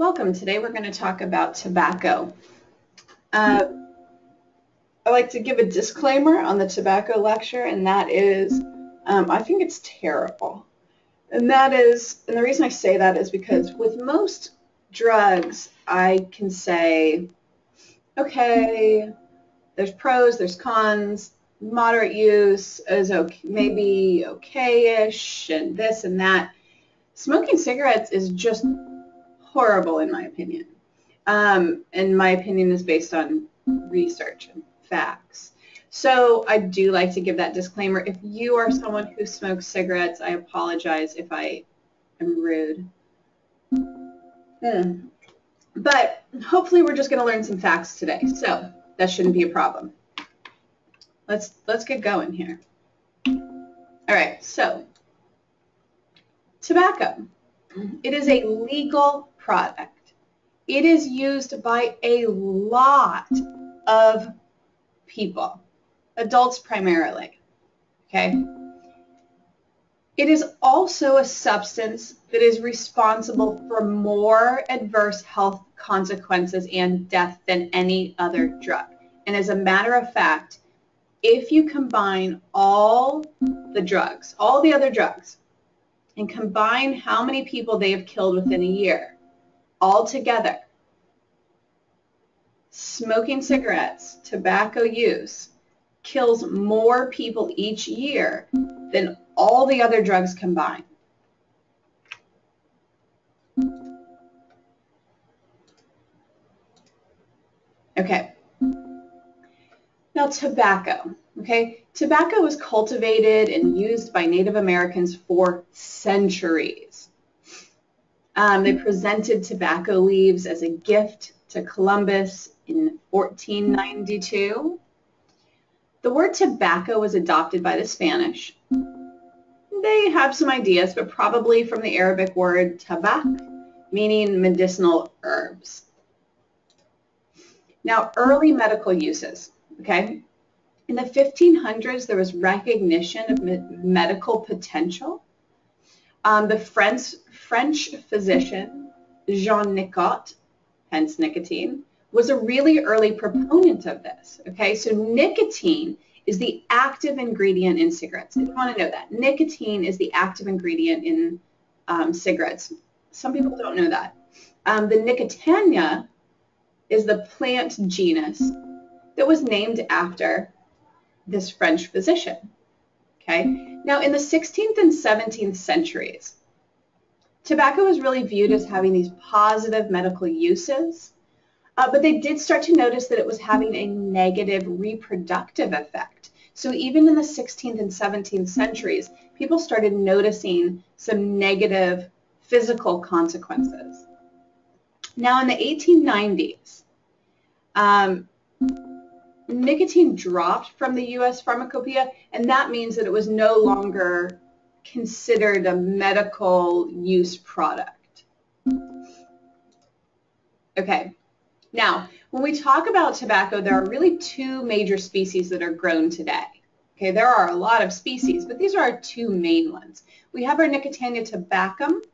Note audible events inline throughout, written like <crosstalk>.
Welcome. Today we're going to talk about tobacco. Uh, I like to give a disclaimer on the tobacco lecture, and that is um, I think it's terrible. And that is, and the reason I say that is because with most drugs, I can say, okay, there's pros, there's cons, moderate use is okay, maybe okay-ish, and this and that. Smoking cigarettes is just horrible in my opinion. Um, and my opinion is based on research and facts. So I do like to give that disclaimer. If you are someone who smokes cigarettes, I apologize if I am rude. Hmm. But hopefully we're just going to learn some facts today. So that shouldn't be a problem. Let's let's get going here. All right, so tobacco. It is a legal product. It is used by a lot of people, adults primarily, okay? It is also a substance that is responsible for more adverse health consequences and death than any other drug. And as a matter of fact, if you combine all the drugs, all the other drugs, and combine how many people they have killed within a year, all together, smoking cigarettes, tobacco use, kills more people each year than all the other drugs combined. Okay. Now tobacco, okay? Tobacco was cultivated and used by Native Americans for centuries. Um, they presented tobacco leaves as a gift to Columbus in 1492. The word tobacco was adopted by the Spanish. They have some ideas, but probably from the Arabic word tabak, meaning medicinal herbs. Now, early medical uses, okay? In the 1500s, there was recognition of me medical potential. Um, the French, French physician, Jean Nicot, hence nicotine, was a really early proponent of this. Okay, so nicotine is the active ingredient in cigarettes. If you want to know that, nicotine is the active ingredient in um, cigarettes. Some people don't know that. Um, the Nicotiana is the plant genus that was named after this French physician. Okay. Now, in the 16th and 17th centuries, tobacco was really viewed as having these positive medical uses uh, but they did start to notice that it was having a negative reproductive effect. So even in the 16th and 17th centuries, people started noticing some negative physical consequences. Now in the 1890s, um, nicotine dropped from the U.S. pharmacopoeia, and that means that it was no longer considered a medical use product. Okay, now, when we talk about tobacco, there are really two major species that are grown today. Okay, there are a lot of species, but these are our two main ones. We have our Nicotiana tabacum.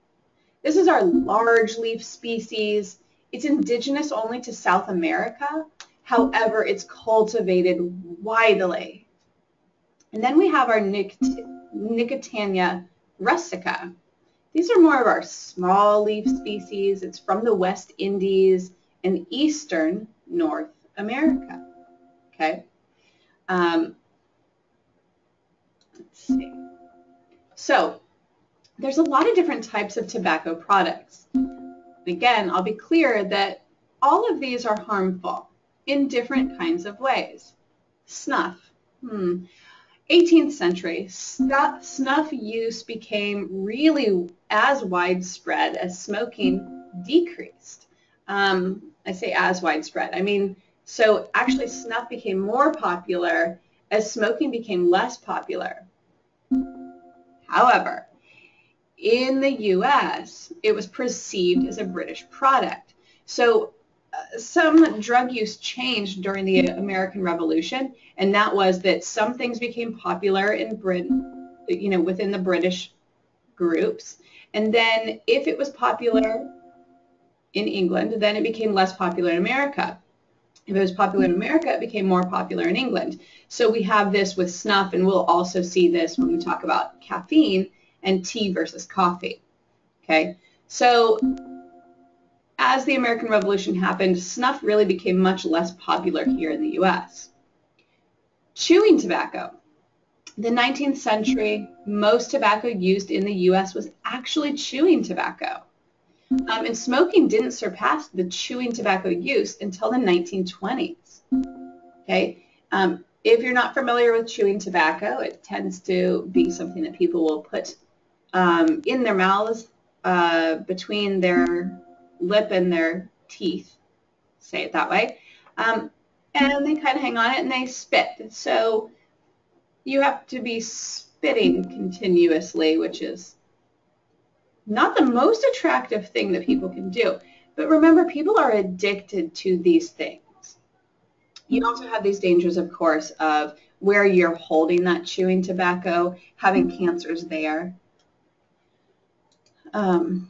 This is our large leaf species. It's indigenous only to South America. However, it's cultivated widely. And then we have our Nic Nicotiana rustica. These are more of our small leaf species. It's from the West Indies and eastern North America. Okay. Um, let's see. So there's a lot of different types of tobacco products. Again, I'll be clear that all of these are harmful in different kinds of ways. Snuff. Hmm. 18th century, snuff, snuff use became really as widespread as smoking decreased. Um, I say as widespread. I mean, so actually snuff became more popular as smoking became less popular. However, in the US, it was perceived as a British product. So some drug use changed during the American Revolution, and that was that some things became popular in Britain, you know, within the British groups. And then if it was popular in England, then it became less popular in America. If it was popular in America, it became more popular in England. So we have this with snuff, and we'll also see this when we talk about caffeine and tea versus coffee. Okay, so as the American Revolution happened, snuff really became much less popular here in the U.S. Chewing tobacco. The 19th century, most tobacco used in the U.S. was actually chewing tobacco. Um, and smoking didn't surpass the chewing tobacco use until the 1920s. Okay, um, if you're not familiar with chewing tobacco, it tends to be something that people will put um, in their mouths uh, between their lip and their teeth, say it that way, um, and they kind of hang on it and they spit. So you have to be spitting continuously, which is not the most attractive thing that people can do. But remember, people are addicted to these things. You also have these dangers, of course, of where you're holding that chewing tobacco, having cancers there. Um,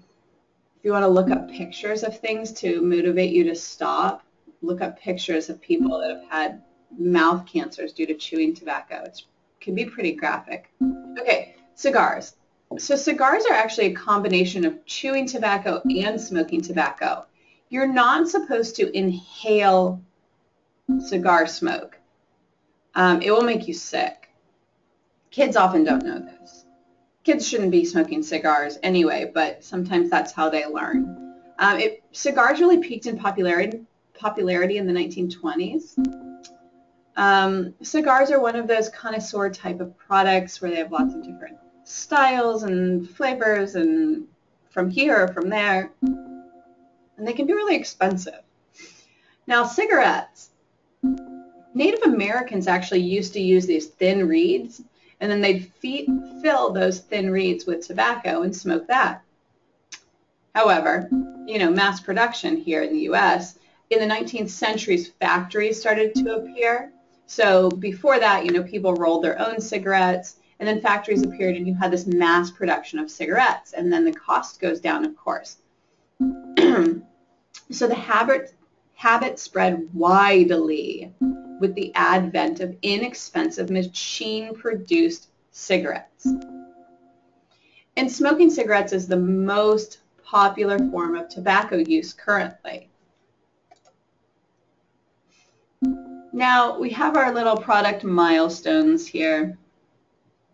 you want to look up pictures of things to motivate you to stop, look up pictures of people that have had mouth cancers due to chewing tobacco. It can be pretty graphic. Okay, cigars. So cigars are actually a combination of chewing tobacco and smoking tobacco. You're not supposed to inhale cigar smoke. Um, it will make you sick. Kids often don't know this. Kids shouldn't be smoking cigars anyway, but sometimes that's how they learn. Um, it, cigars really peaked in popularity, popularity in the 1920s. Um, cigars are one of those connoisseur type of products where they have lots of different styles and flavors and from here or from there. And they can be really expensive. Now, cigarettes. Native Americans actually used to use these thin reeds, and then they'd feed, fill those thin reeds with tobacco and smoke that. However, you know, mass production here in the U.S., in the 19th century, factories started to appear. So before that, you know, people rolled their own cigarettes and then factories appeared and you had this mass production of cigarettes. And then the cost goes down, of course. <clears throat> so the habit, habit spread widely with the advent of inexpensive machine-produced cigarettes. And smoking cigarettes is the most popular form of tobacco use currently. Now, we have our little product milestones here.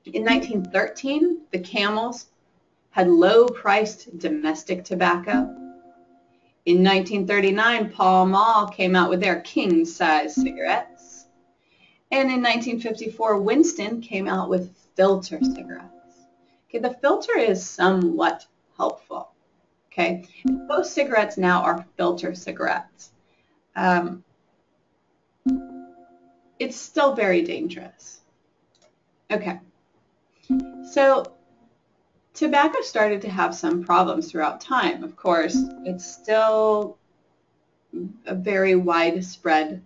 In 1913, the Camels had low-priced domestic tobacco. In 1939, Pall Mall came out with their king-size cigarettes. And in 1954, Winston came out with filter cigarettes. Okay, the filter is somewhat helpful. Okay, most cigarettes now are filter cigarettes. Um, it's still very dangerous. Okay. So tobacco started to have some problems throughout time. Of course, it's still a very widespread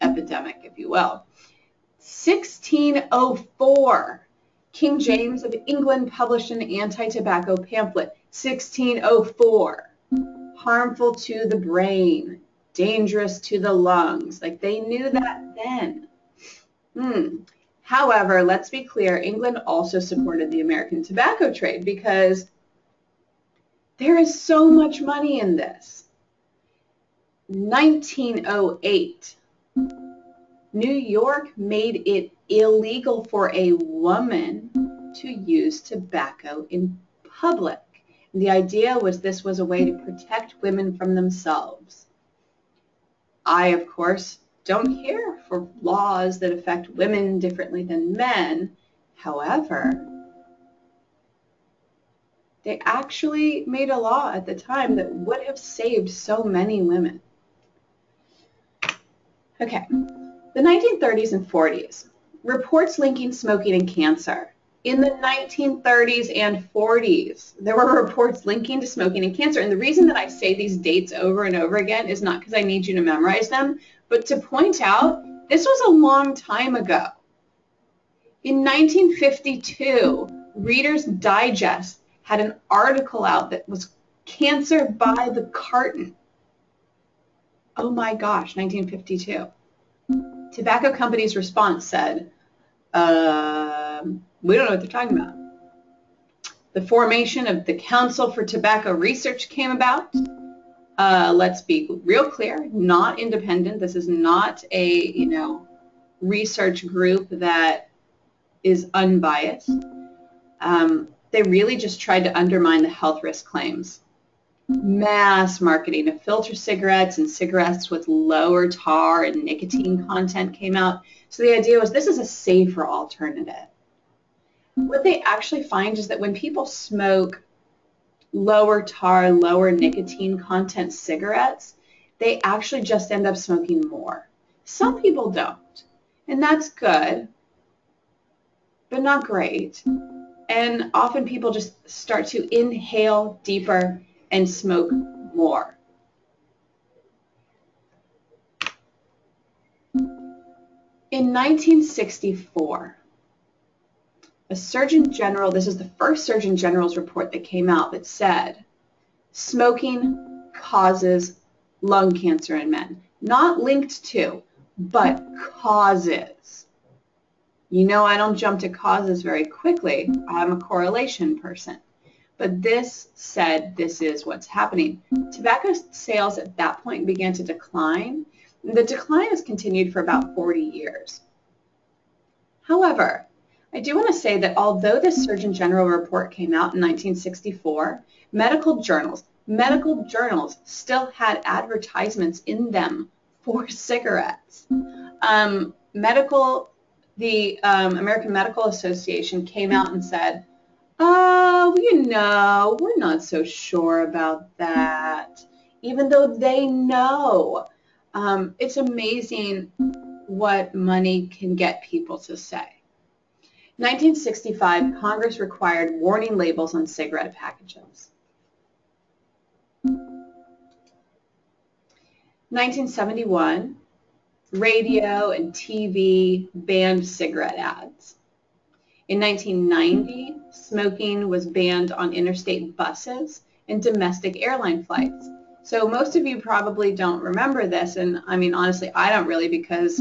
epidemic, if you will. 1604, King James of England published an anti-tobacco pamphlet. 1604, harmful to the brain, dangerous to the lungs. Like they knew that then. Hmm. However, let's be clear, England also supported the American tobacco trade because there is so much money in this. 1908, New York made it illegal for a woman to use tobacco in public. And the idea was this was a way to protect women from themselves. I, of course, don't care for laws that affect women differently than men. However, they actually made a law at the time that would have saved so many women. Okay, the 1930s and 40s. Reports linking smoking and cancer. In the 1930s and 40s, there were reports linking to smoking and cancer. And the reason that I say these dates over and over again is not because I need you to memorize them, but to point out, this was a long time ago. In 1952, Reader's Digest had an article out that was Cancer by the carton. Oh my gosh, 1952. Tobacco companies' response said, uh, we don't know what they're talking about. The formation of the Council for Tobacco Research came about. Uh, let's be real clear, not independent. This is not a, you know, research group that is unbiased. Um, they really just tried to undermine the health risk claims. Mass marketing of filter cigarettes and cigarettes with lower tar and nicotine mm-hmm. content came out. So the idea was this is a safer alternative. What they actually find is that when people smoke lower tar, lower nicotine content cigarettes, they actually just end up smoking more. Some mm-hmm. people don't, and that's good, but not great. And often people just start to inhale deeper and smoke more. In 1964, a Surgeon General, this is the first Surgeon General's report that came out that said smoking causes lung cancer in men. Not linked to, but causes. You know I don't jump to causes very quickly. I'm a correlation person. But this said this is what's happening. Tobacco sales at that point began to decline. The decline has continued for about 40 years. However, I do want to say that although the Surgeon General report came out in 1964, medical journals, medical journals still had advertisements in them for cigarettes. Um, medical, the um, American Medical Association came out and said, oh, you know, we're not so sure about that, even though they know. Um, it's amazing what money can get people to say. 1965, Congress required warning labels on cigarette packages. 1971, radio and TV banned cigarette ads. In 1990, smoking was banned on interstate buses and domestic airline flights. So most of you probably don't remember this, and I mean, honestly, I don't really because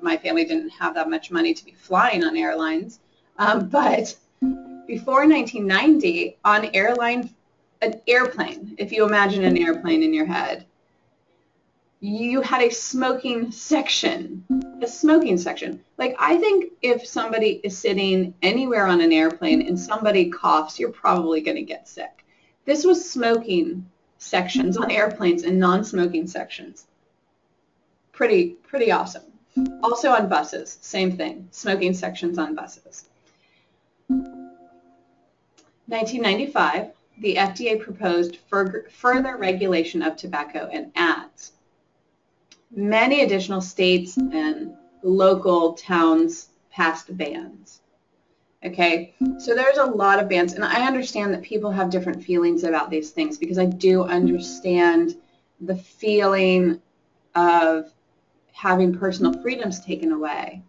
my family didn't have that much money to be flying on airlines. Um, but before 1990, on airline, an airplane, if you imagine an airplane in your head, you had a smoking section, a smoking section. Like I think if somebody is sitting anywhere on an airplane and somebody coughs, you're probably going to get sick. This was smoking sections on airplanes and non-smoking sections. Pretty, pretty awesome. Also on buses, same thing, smoking sections on buses. 1995, the FDA proposed further regulation of tobacco and ads. Many additional states and local towns passed bans. Okay, so there's a lot of bans, and I understand that people have different feelings about these things because I do understand the feeling of having personal freedoms taken away.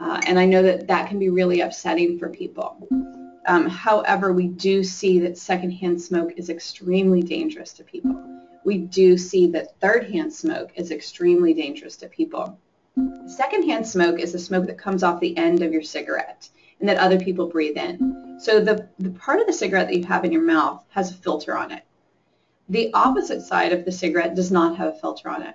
Uh, and I know that that can be really upsetting for people. Um, however, we do see that secondhand smoke is extremely dangerous to people. We do see that third-hand smoke is extremely dangerous to people. Secondhand smoke is the smoke that comes off the end of your cigarette and that other people breathe in. So the, the part of the cigarette that you have in your mouth has a filter on it. The opposite side of the cigarette does not have a filter on it.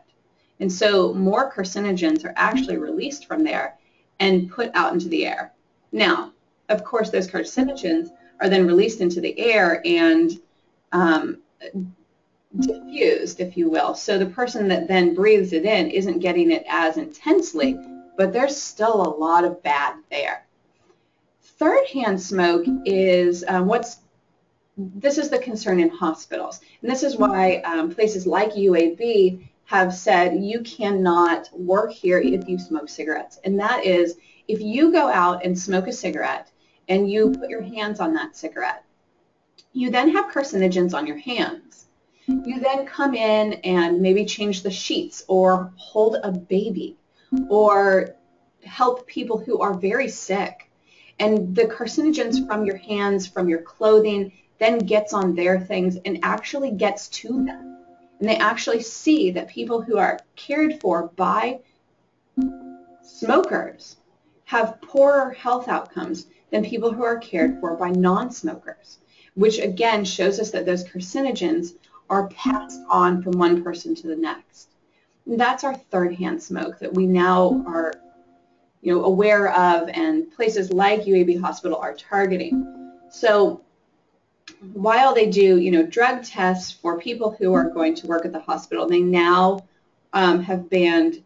And so more carcinogens are actually released from there and put out into the air. Now, of course, those carcinogens are then released into the air and um, diffused, if you will. So the person that then breathes it in isn't getting it as intensely, but there's still a lot of bad there. Third-hand smoke is um, what's this is the concern in hospitals. And this is why um, places like UAB have said you cannot work here if you smoke cigarettes. And that is if you go out and smoke a cigarette and you put your hands on that cigarette, you then have carcinogens on your hands. You then come in and maybe change the sheets or hold a baby or help people who are very sick. And the carcinogens from your hands, from your clothing, then gets on their things and actually gets to them. And they actually see that people who are cared for by smokers have poorer health outcomes than people who are cared for by non-smokers, which again shows us that those carcinogens are passed on from one person to the next. And that's our third-hand smoke that we now are you know, aware of and places like UAB Hospital are targeting. So while they do, you know, drug tests for people who are going to work at the hospital, they now um, have banned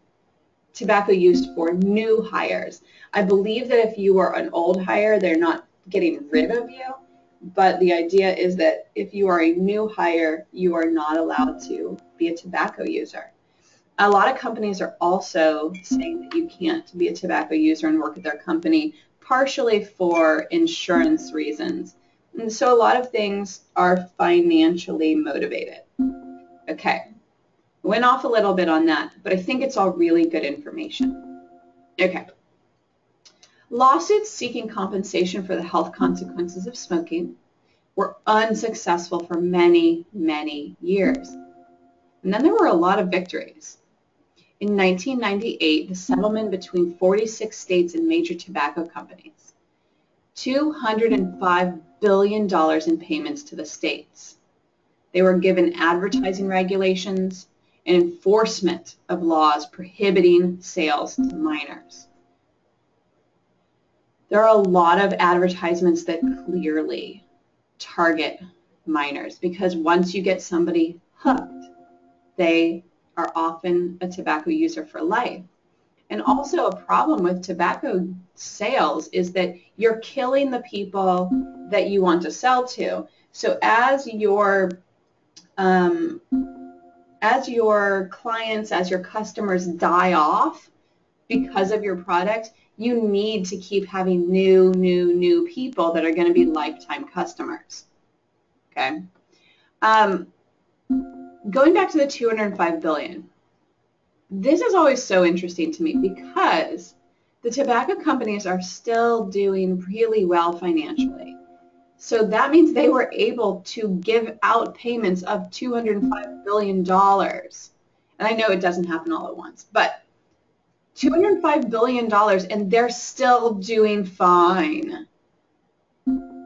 tobacco use for new hires. I believe that if you are an old hire, they're not getting rid of you, but the idea is that if you are a new hire, you are not allowed to be a tobacco user. A lot of companies are also saying that you can't be a tobacco user and work at their company, partially for insurance reasons. And so a lot of things are financially motivated. Okay, went off a little bit on that, but I think it's all really good information. Okay. Lawsuits seeking compensation for the health consequences of smoking were unsuccessful for many, many years. And then there were a lot of victories. In 1998, the settlement between 46 states and major tobacco companies, $205 billion in payments to the states. They were given advertising regulations and enforcement of laws prohibiting sales to minors. There are a lot of advertisements that clearly target minors because once you get somebody hooked, they are often a tobacco user for life. And also a problem with tobacco sales is that you're killing the people that you want to sell to. So as your um, as your clients, as your customers die off because of your product, you need to keep having new, new, new people that are going to be lifetime customers. Okay. Um, going back to the 205 billion, this is always so interesting to me because the tobacco companies are still doing really well financially. So that means they were able to give out payments of $205 billion. And I know it doesn't happen all at once, but $205 billion and they're still doing fine.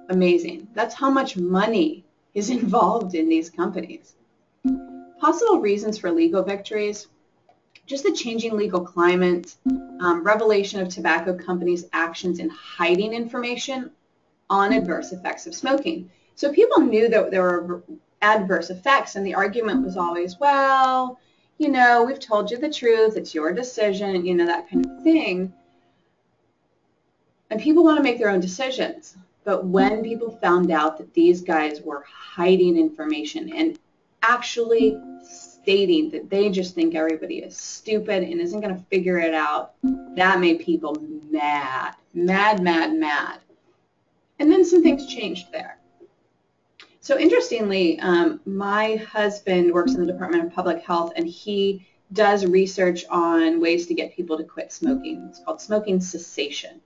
Amazing. That's how much money is <laughs> involved in these companies. Possible reasons for legal victories, just the changing legal climate, um, revelation of tobacco companies' actions in hiding information on adverse effects of smoking. So people knew that there were adverse effects, and the argument was always, well, you know, we've told you the truth, it's your decision, you know, that kind of thing. And people want to make their own decisions. But when people found out that these guys were hiding information and actually stating that they just think everybody is stupid and isn't going to figure it out, that made people mad, mad, mad, mad. And then some things changed there. So interestingly, um, my husband works in the Department of Public Health and he does research on ways to get people to quit smoking. It's called smoking cessation.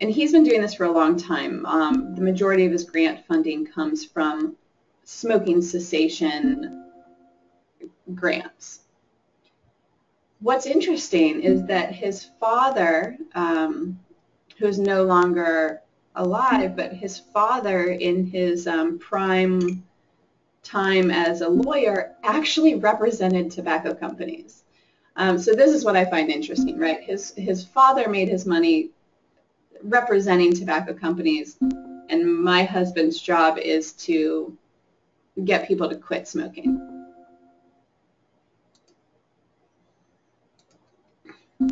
And he's been doing this for a long time. Um, the majority of his grant funding comes from smoking cessation grants. What's interesting is that his father, um, who's no longer alive, but his father in his um, prime time as a lawyer actually represented tobacco companies. Um, so this is what I find interesting, right? His, his father made his money representing tobacco companies, and my husband's job is to get people to quit smoking.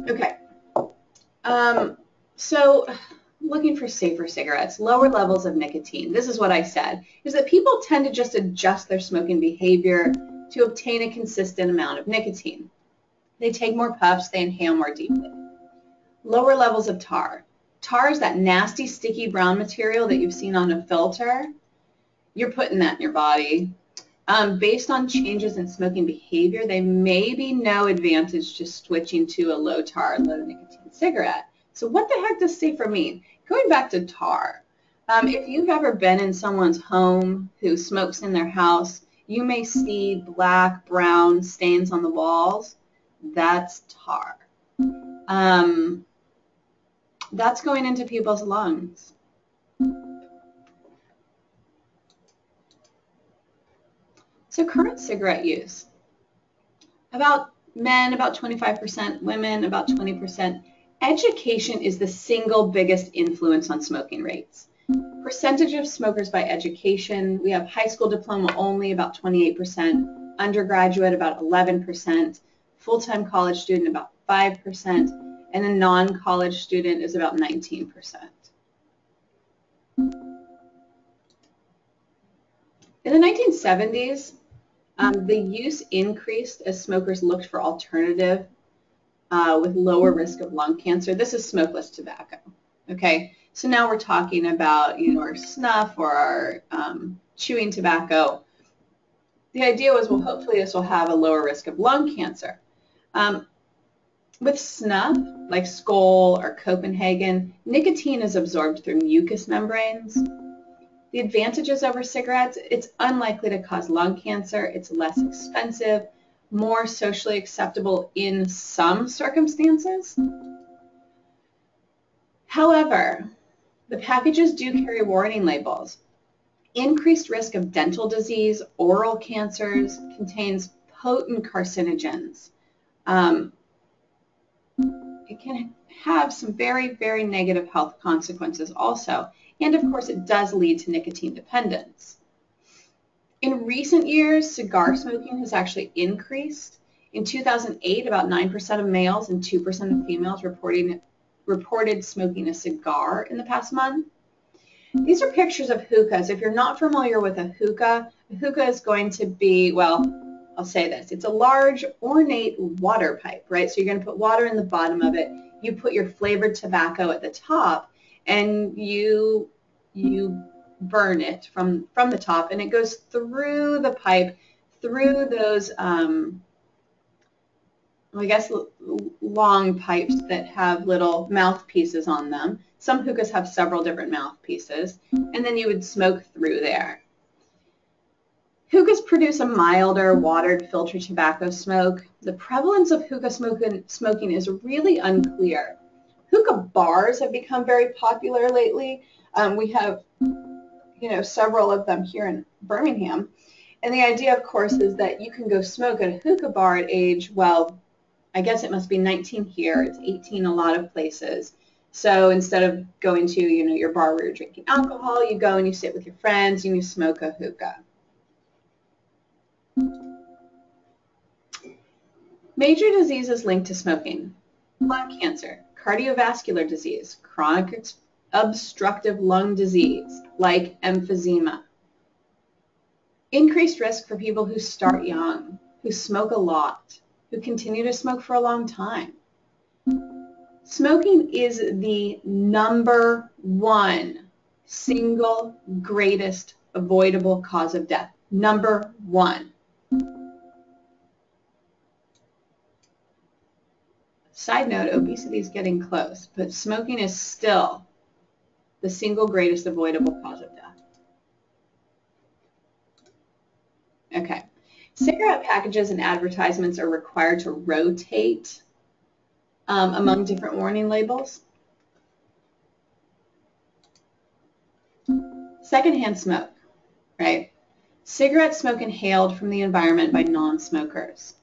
Okay. Um, so looking for safer cigarettes, lower levels of nicotine. This is what I said, is that people tend to just adjust their smoking behavior to obtain a consistent amount of nicotine. They take more puffs, they inhale more deeply. Lower levels of tar. Tar is that nasty, sticky brown material that you've seen on a filter. You're putting that in your body. Um, based on changes in smoking behavior, there may be no advantage to switching to a low tar, low nicotine cigarette. So what the heck does safer mean? Going back to tar, Um, if you've ever been in someone's home who smokes in their house, you may see black, brown stains on the walls. That's tar. Um, that's going into people's lungs. So current cigarette use. About men, about 25%, women, about 20%. Education is the single biggest influence on smoking rates. Percentage of smokers by education, we have high school diploma only about 28%, undergraduate about 11%, full-time college student about 5%, and a non-college student is about 19%. In the 1970s, um, the use increased as smokers looked for alternative uh, with lower risk of lung cancer. This is smokeless tobacco. Okay, so now we're talking about you know our snuff or our um, chewing tobacco. The idea was, well, hopefully this will have a lower risk of lung cancer. Um, with snuff, like Skoal or Copenhagen, nicotine is absorbed through mucous membranes. The advantages over cigarettes, it's unlikely to cause lung cancer, it's less expensive, more socially acceptable in some circumstances. However, the packages do carry warning labels. Increased risk of dental disease, oral cancers, contains potent carcinogens. Um, it can have some very, very negative health consequences also. And of course, it does lead to nicotine dependence. In recent years, cigar smoking has actually increased. In 2008, about 9% of males and 2% of females reporting, reported smoking a cigar in the past month. These are pictures of hookahs. If you're not familiar with a hookah, a hookah is going to be, well, I'll say this. It's a large ornate water pipe, right? So you're going to put water in the bottom of it. You put your flavored tobacco at the top and you you burn it from from the top and it goes through the pipe through those um, I guess long pipes that have little mouthpieces on them. Some hookahs have several different mouthpieces, and then you would smoke through there. Hookahs produce a milder, watered filtered tobacco smoke. The prevalence of hookah smoking, smoking is really unclear. Hookah bars have become very popular lately. Um, we have, you know, several of them here in Birmingham. And the idea, of course, is that you can go smoke at a hookah bar at age, well, I guess it must be 19 here. It's 18 a lot of places. So instead of going to, you know, your bar where you're drinking alcohol, you go and you sit with your friends and you smoke a hookah. Major diseases linked to smoking. Lung cancer, cardiovascular disease, chronic obstructive lung disease like emphysema. Increased risk for people who start young, who smoke a lot, who continue to smoke for a long time. Smoking is the number one single greatest avoidable cause of death. Number one. Side note, obesity is getting close, but smoking is still the single greatest avoidable cause of death. Okay. Cigarette packages and advertisements are required to rotate um, among different warning labels. Secondhand smoke, right? Cigarette smoke inhaled from the environment by non-smokers.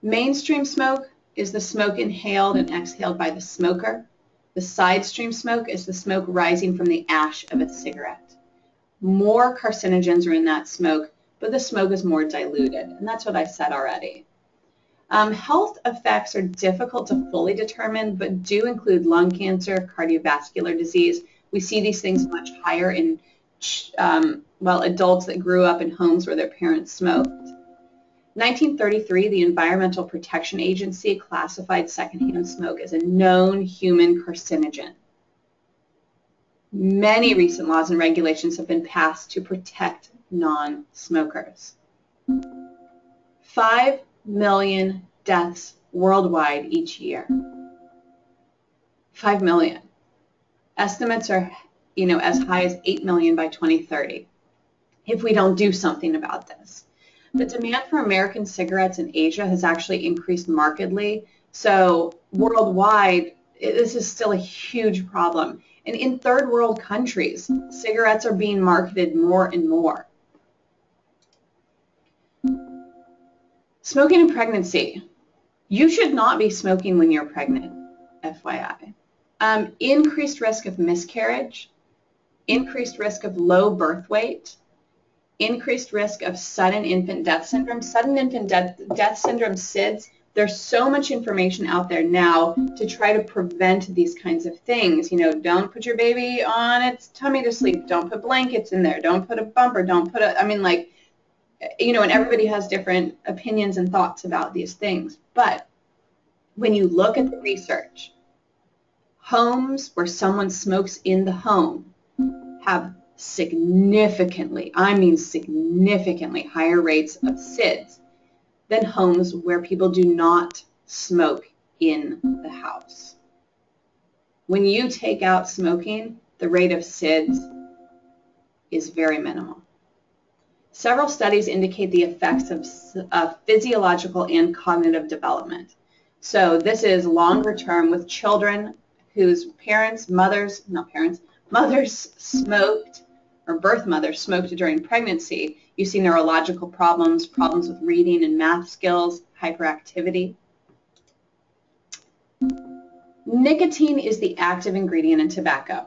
Mainstream smoke is the smoke inhaled and exhaled by the smoker. The side stream smoke is the smoke rising from the ash of a cigarette. More carcinogens are in that smoke, but the smoke is more diluted, and that's what I said already. Um, health effects are difficult to fully determine, but do include lung cancer, cardiovascular disease. We see these things much higher in, um, well, adults that grew up in homes where their parents smoked. 1933, the Environmental Protection Agency classified secondhand smoke as a known human carcinogen. Many recent laws and regulations have been passed to protect non-smokers. Five million deaths worldwide each year. Five million. Estimates are you know, as high as 8 million by 2030 if we don't do something about this. The demand for American cigarettes in Asia has actually increased markedly. So worldwide, this is still a huge problem. And in third world countries, cigarettes are being marketed more and more. Smoking in pregnancy. You should not be smoking when you're pregnant, FYI. Um, increased risk of miscarriage, increased risk of low birth weight, increased risk of sudden infant death syndrome. Sudden infant death, death syndrome, SIDS, there's so much information out there now to try to prevent these kinds of things. You know, don't put your baby on its tummy to sleep. Don't put blankets in there. Don't put a bumper. Don't put a, I mean, like, you know, and everybody has different opinions and thoughts about these things. But when you look at the research, homes where someone smokes in the home have significantly, I mean significantly higher rates of SIDS than homes where people do not smoke in the house. When you take out smoking, the rate of SIDS is very minimal. Several studies indicate the effects of, physiological and cognitive development. So this is longer term with children whose parents, mothers, not parents, mothers <laughs> smoked or birth mother smoked during pregnancy, you see neurological problems, problems with reading and math skills, hyperactivity. Nicotine is the active ingredient in tobacco.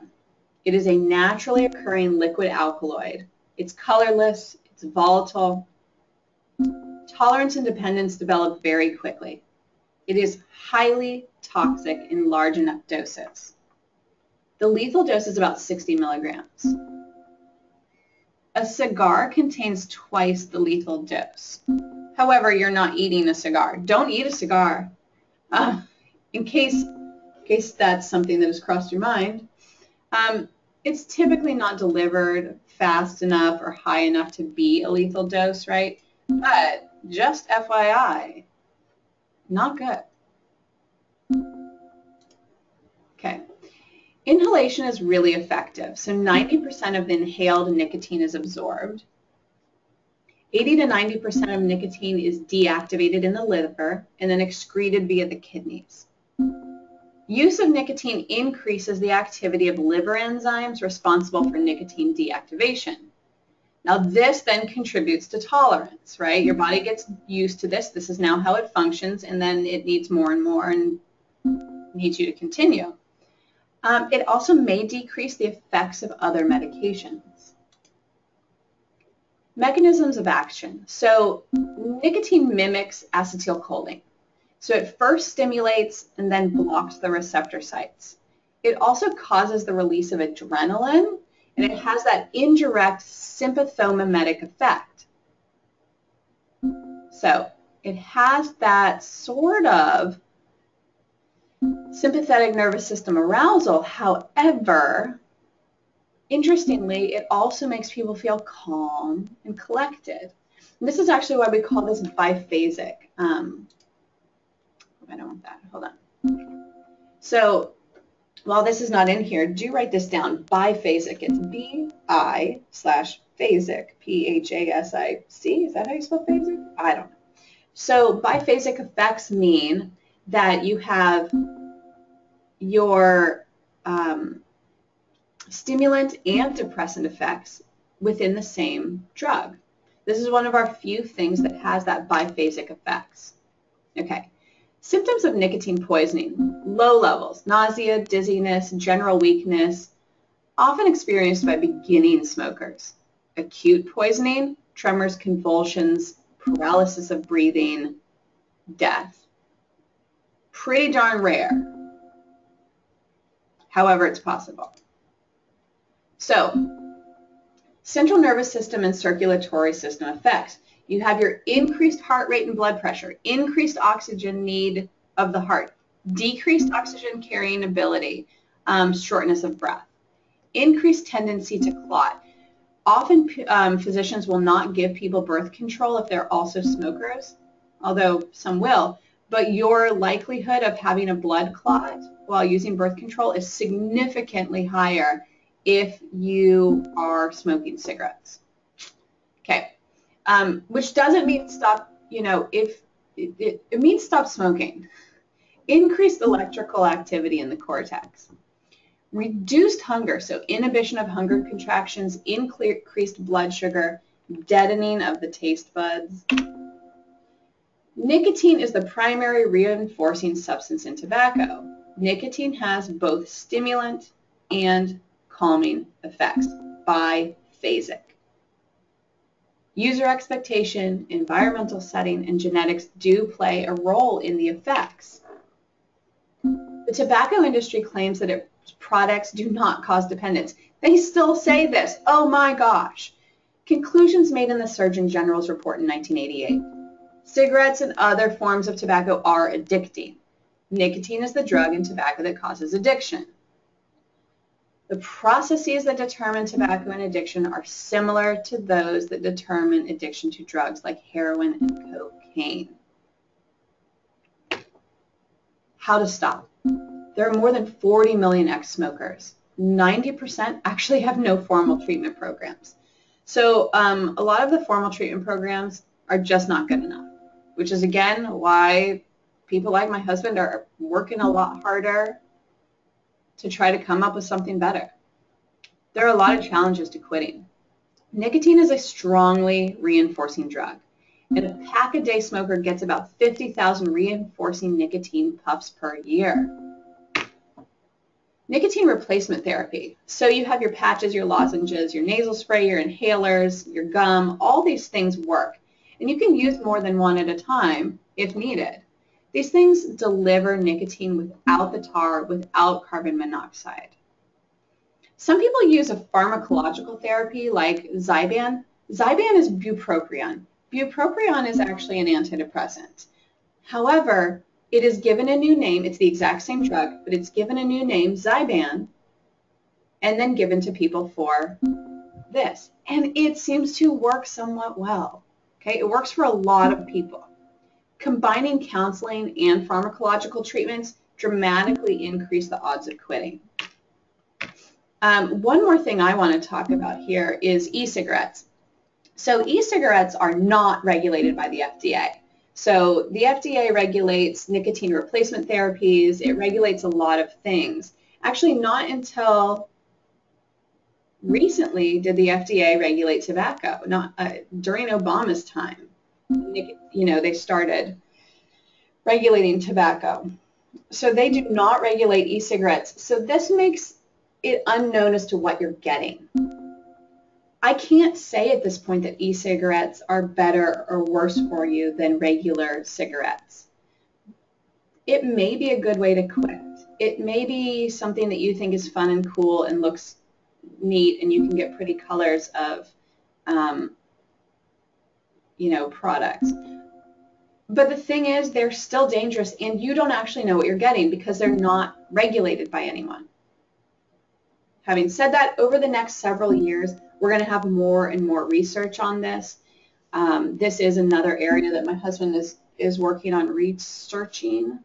It is a naturally occurring liquid alkaloid. It's colorless, it's volatile. Tolerance and dependence develop very quickly. It is highly toxic in large enough doses. The lethal dose is about 60 milligrams. A cigar contains twice the lethal dose. However, you're not eating a cigar. Don't eat a cigar. Uh, in case, in case that's something that has crossed your mind, um, it's typically not delivered fast enough or high enough to be a lethal dose, right? But just FYI, not good. Okay. Inhalation is really effective. So 90% of the inhaled nicotine is absorbed. 80 to 90% of nicotine is deactivated in the liver and then excreted via the kidneys. Use of nicotine increases the activity of liver enzymes responsible for nicotine deactivation. Now this then contributes to tolerance, right? Your body gets used to this. This is now how it functions and then it needs more and more and needs you to continue. Um, it also may decrease the effects of other medications. Mechanisms of action. So nicotine mimics acetylcholine. So it first stimulates and then blocks the receptor sites. It also causes the release of adrenaline and it has that indirect sympathomimetic effect. So it has that sort of sympathetic nervous system arousal. However, interestingly, it also makes people feel calm and collected. And this is actually why we call this biphasic. Um, I don't want that. Hold on. So while this is not in here, do write this down. Biphasic. It's B-I slash phasic. P-H-A-S-I-C. Is that how you spell phasic? I don't know. So biphasic effects mean that you have your um, stimulant and depressant effects within the same drug. This is one of our few things that has that biphasic effects. Okay. Symptoms of nicotine poisoning, low levels, nausea, dizziness, general weakness, often experienced by beginning smokers. Acute poisoning, tremors, convulsions, paralysis of breathing, death. Pretty darn rare. However, it's possible. So, central nervous system and circulatory system effects. You have your increased heart rate and blood pressure, increased oxygen need of the heart, decreased oxygen carrying ability, um, shortness of breath, increased tendency to clot. Often um, physicians will not give people birth control if they're also smokers, although some will, but your likelihood of having a blood clot while using birth control is significantly higher if you are smoking cigarettes. Okay, um, which doesn't mean stop, you know, if it, it, it means stop smoking. Increased electrical activity in the cortex. Reduced hunger, so inhibition of hunger contractions, increased blood sugar, deadening of the taste buds. Nicotine is the primary reinforcing substance in tobacco. Nicotine has both stimulant and calming effects biphasic. User expectation, environmental setting, and genetics do play a role in the effects. The tobacco industry claims that its products do not cause dependence. They still say this. Oh my gosh. Conclusions made in the Surgeon General's report in 1988. Cigarettes and other forms of tobacco are addicting. Nicotine is the drug in tobacco that causes addiction. The processes that determine tobacco and addiction are similar to those that determine addiction to drugs like heroin and cocaine. How to stop? There are more than 40 million ex-smokers. 90% actually have no formal treatment programs. So um, a lot of the formal treatment programs are just not good enough, which is again why people like my husband are working a lot harder to try to come up with something better. There are a lot of challenges to quitting. Nicotine is a strongly reinforcing drug, and a pack-a-day smoker gets about 50,000 reinforcing nicotine puffs per year. Nicotine replacement therapy. So you have your patches, your lozenges, your nasal spray, your inhalers, your gum, all these things work. And you can use more than one at a time if needed. These things deliver nicotine without the tar, without carbon monoxide. Some people use a pharmacological therapy like Zyban. Zyban is bupropion. Bupropion is actually an antidepressant. However, it is given a new name. It's the exact same drug, but it's given a new name, Zyban, and then given to people for this. And it seems to work somewhat well. Okay, it works for a lot of people combining counseling and pharmacological treatments dramatically increase the odds of quitting. Um, one more thing I want to talk about here is e-cigarettes. So e-cigarettes are not regulated by the FDA. So the FDA regulates nicotine replacement therapies. It regulates a lot of things. Actually, not until recently did the FDA regulate tobacco, not uh, during Obama's time you know, they started regulating tobacco. So they do not regulate e-cigarettes. So this makes it unknown as to what you're getting. I can't say at this point that e-cigarettes are better or worse for you than regular cigarettes. It may be a good way to quit. It may be something that you think is fun and cool and looks neat and you can get pretty colors of um, you know, products. But the thing is, they're still dangerous and you don't actually know what you're getting because they're not regulated by anyone. Having said that, over the next several years, we're going to have more and more research on this. Um, this is another area that my husband is, is working on researching,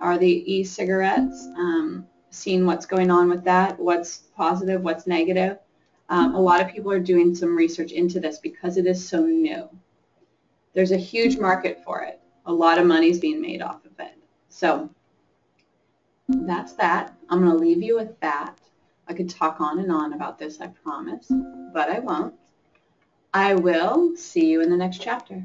are the e-cigarettes, um, seeing what's going on with that, what's positive, what's negative. Um, a lot of people are doing some research into this because it is so new. There's a huge market for it. A lot of money is being made off of it. So that's that. I'm going to leave you with that. I could talk on and on about this, I promise, but I won't. I will see you in the next chapter.